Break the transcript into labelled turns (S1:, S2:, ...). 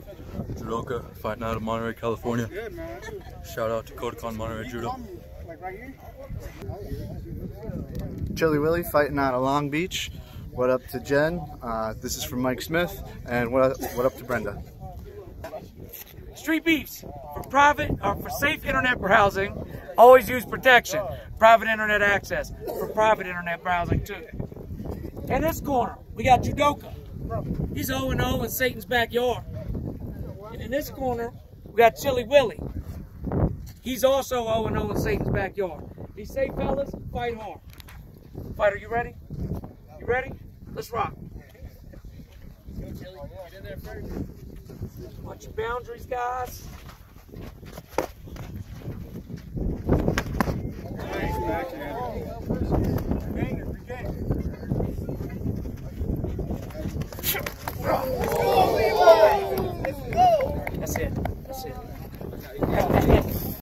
S1: Judoka fighting out of Monterey, California. Shout out to Kodokan Monterey Judo.
S2: Chilly Willi fighting out of Long Beach. What up to Jen? Uh, this is from Mike Smith. And what up, what up to Brenda?
S3: Street beefs for private or for safe internet browsing. Always use protection. Private internet access for private internet browsing too. In this corner, we got Judoka. He's 0 0 in Satan's backyard. And in this corner, we got Chilly Willi. He's also 0 0 in Satan's backyard. Be safe, fellas. Fight hard. Fighter, you ready? You ready? Let's rock. Watch your boundaries, guys. That's it.